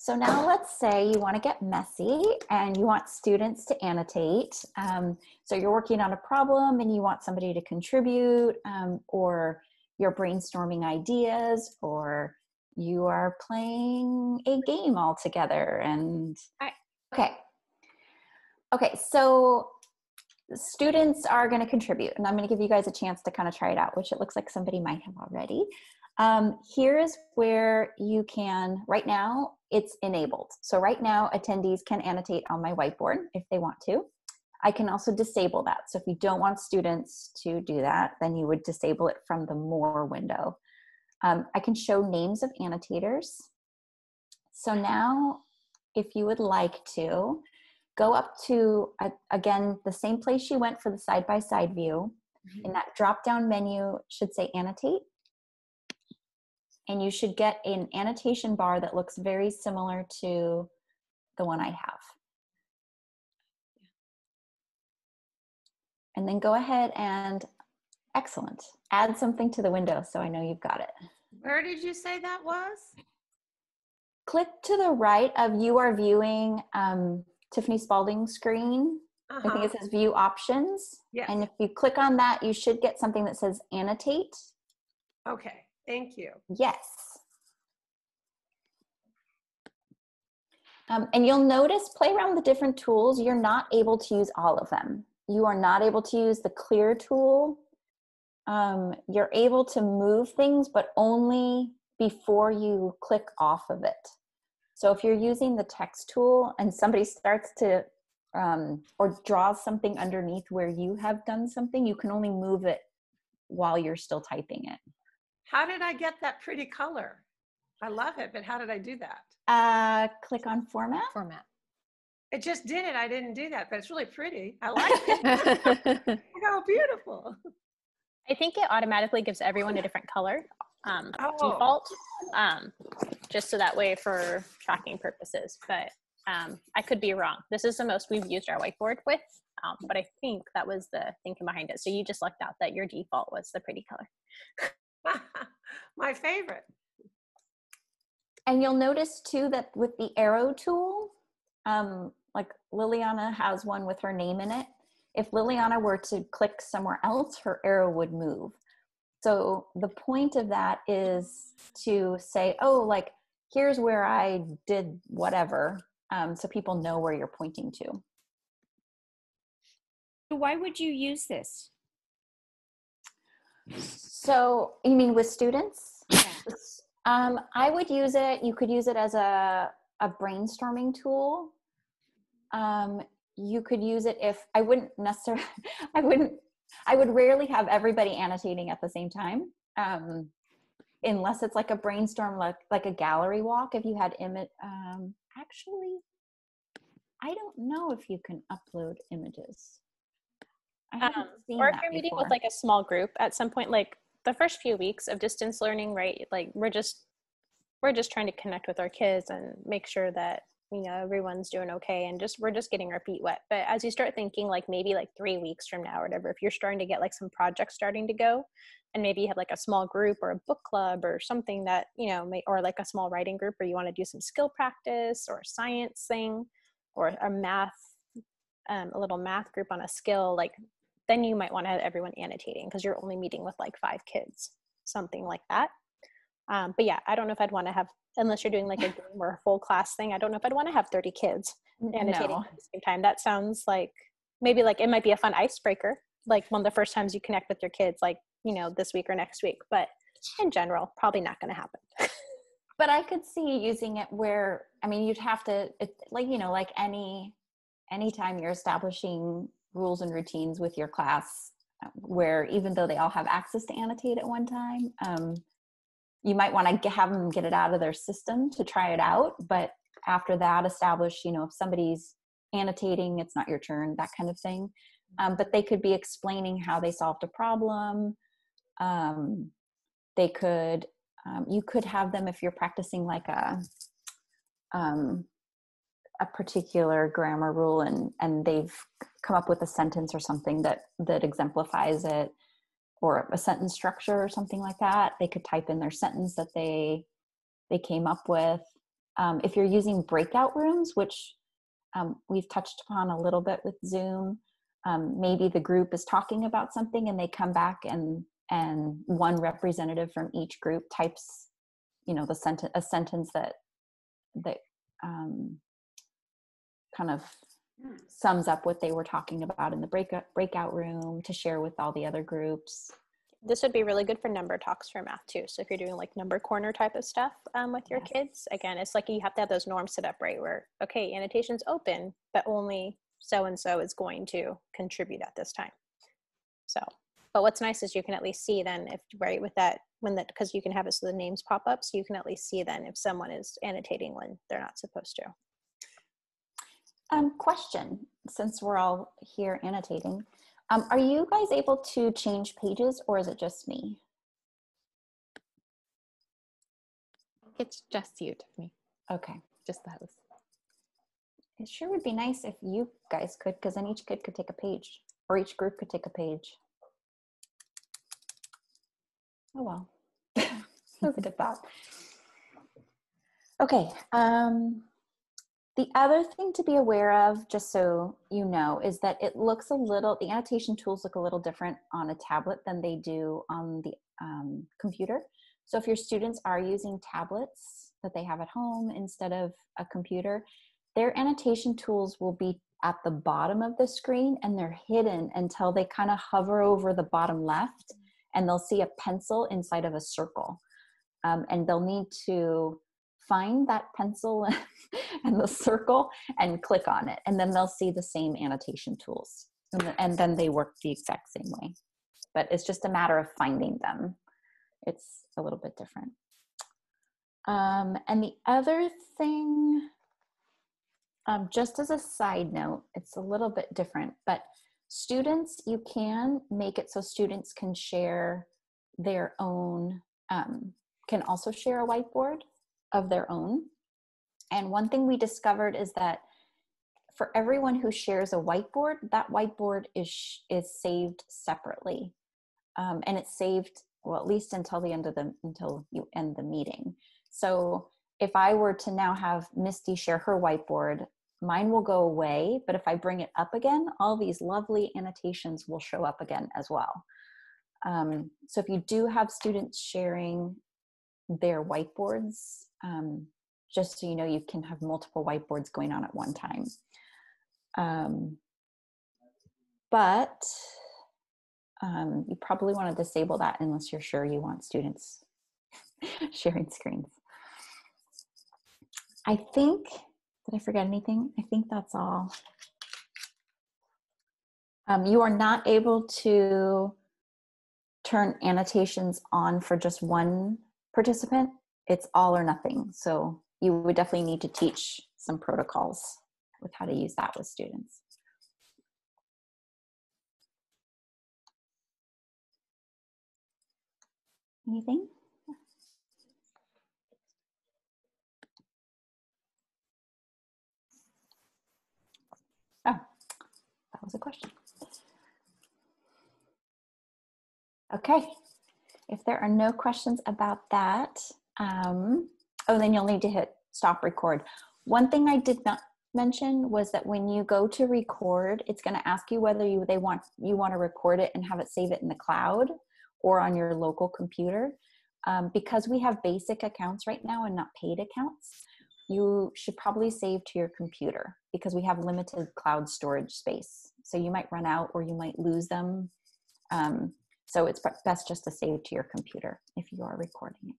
So now let's say you want to get messy and you want students to annotate. Um, so you're working on a problem and you want somebody to contribute, um, or you're brainstorming ideas, or you are playing a game all together. And okay, okay. So students are going to contribute, and I'm going to give you guys a chance to kind of try it out, which it looks like somebody might have already. Um, here's where you can, right now, it's enabled. So right now, attendees can annotate on my whiteboard if they want to. I can also disable that. So if you don't want students to do that, then you would disable it from the more window. Um, I can show names of annotators. So now, if you would like to, go up to, uh, again, the same place you went for the side-by-side view. In that drop-down menu should say annotate and you should get an annotation bar that looks very similar to the one I have. And then go ahead and, excellent, add something to the window so I know you've got it. Where did you say that was? Click to the right of you are viewing um, Tiffany Spalding's screen. I think Uh-huh. it says view options. Yes. And if you click on that, you should get something that says annotate. Okay, thank you. Yes. Um, and you'll notice play around with the different tools. You're not able to use all of them. You are not able to use the clear tool. Um, you're able to move things, but only before you click off of it. So if you're using the text tool and somebody starts to um, or draws something underneath where you have done something, you can only move it while you're still typing it. How did I get that pretty color? I love it, but how did I do that? Uh, click on format. format. It just did it. I didn't do that, but it's really pretty. I like it. How beautiful. I think it automatically gives everyone a different color um, Oh. default, um, just so that way for tracking purposes. But um, I could be wrong. This is the most we've used our whiteboard with, um, but I think that was the thinking behind it. So you just lucked out that your default was the pretty color. My favorite. And you'll notice too that with the arrow tool, um, like Liliana has one with her name in it. If Liliana were to click somewhere else, her arrow would move. So the point of that is to say, oh, like here's where I did whatever, um, so people know where you're pointing to. So why would you use this? So you mean with students? Um, I would use it. You could use it as a a brainstorming tool. Um, you could use it if I wouldn't necessarily. I wouldn't. I would rarely have everybody annotating at the same time, um, unless it's like a brainstorm, like like a gallery walk. If you had image, um, actually, I don't know if you can upload images. I Um, seen or if you're meeting before. with like a small group at some point, like the first few weeks of distance learning, right? Like we're just we're just trying to connect with our kids and make sure that you know everyone's doing okay and just we're just getting our feet wet but as you start thinking like maybe like three weeks from now or whatever if you're starting to get like some projects starting to go and maybe you have like a small group or a book club or something that you know may, or like a small writing group or you want to do some skill practice or science thing or a math um, a little math group on a skill like then you might want to have everyone annotating because you're only meeting with like five kids something like that. Um, but yeah i don't know if i'd want to have unless you're doing like a game or a full class thing i don't know if i'd want to have 30 kids annotating No. at the same time. That sounds like maybe like it might be a fun icebreaker like one of the first times you connect with your kids like you know this week or next week but in general probably not going to happen. But i could see using it where i mean you'd have to it, like you know like any anytime you're establishing rules and routines with your class where even though they all have access to annotate at one time um, you might want to have them get it out of their system to try it out but after that establish you know if somebody's annotating it's not your turn that kind of thing. Um, but they could be explaining how they solved a problem. Um, they could um, you could have them if you're practicing like a um, a particular grammar rule and and they've come up with a sentence or something that that exemplifies it or a sentence structure or something like that they could type in their sentence that they they came up with. Um, if you're using breakout rooms, which um, we've touched upon a little bit with Zoom, um, maybe the group is talking about something and they come back and and one representative from each group types, you know, the sentence a sentence that that um, kind of sums up what they were talking about in the breakout breakout room to share with all the other groups. This would be really good for number talks for math too. So if you're doing like number corner type of stuff um, with your Yes. kids, again, it's like you have to have those norms set up right where, okay, annotation's open, but only so and so is going to contribute at this time. So, but what's nice is you can at least see then if, right, with that, when that, because you can have it so the names pop up, so you can at least see then if someone is annotating when they're not supposed to. Um, question, since we're all here annotating, um, are you guys able to change pages or is it just me? It's just you, Tiffany. Okay. Just the host. It sure would be nice if you guys could, because then each kid could take a page or each group could take a page. Oh well. Look at that. Okay. Um, the other thing to be aware of, just so you know, is that it looks a little, the annotation tools look a little different on a tablet than they do on the um, computer. So if your students are using tablets that they have at home instead of a computer, their annotation tools will be at the bottom of the screen and they're hidden until they kind of hover over the bottom left and they'll see a pencil inside of a circle. Um, and they'll need to find that pencil and the circle and click on it. And then they'll see the same annotation tools. And, and then they work the exact same way. But it's just a matter of finding them. It's a little bit different. Um, and the other thing, um, just as a side note, it's a little bit different, but students, you can make it so students can share their own, um, can also share a whiteboard of their own. And one thing we discovered is that for everyone who shares a whiteboard, that whiteboard is is saved separately, um, and it's saved well at least until the end of the until you end the meeting. So if I were to now have Misty share her whiteboard, mine will go away. But if I bring it up again, all these lovely annotations will show up again as well. Um, so if you do have students sharing their whiteboards, um, just so you know, you can have multiple whiteboards going on at one time. Um, but um, you probably want to disable that unless you're sure you want students sharing screens. I think, did I forget anything? I think that's all. Um, you are not able to turn annotations on for just one participant. It's all or nothing. So you would definitely need to teach some protocols with how to use that with students. Anything? Oh, that was a question. Okay, if there are no questions about that, um, oh, then you'll need to hit stop record. One thing I did not mention was that when you go to record, it's going to ask you whether you they want you want to record it and have it save it in the cloud or on your local computer. Um, because we have basic accounts right now and not paid accounts, you should probably save to your computer because we have limited cloud storage space. So you might run out or you might lose them. Um, so it's best just to save to your computer if you are recording it.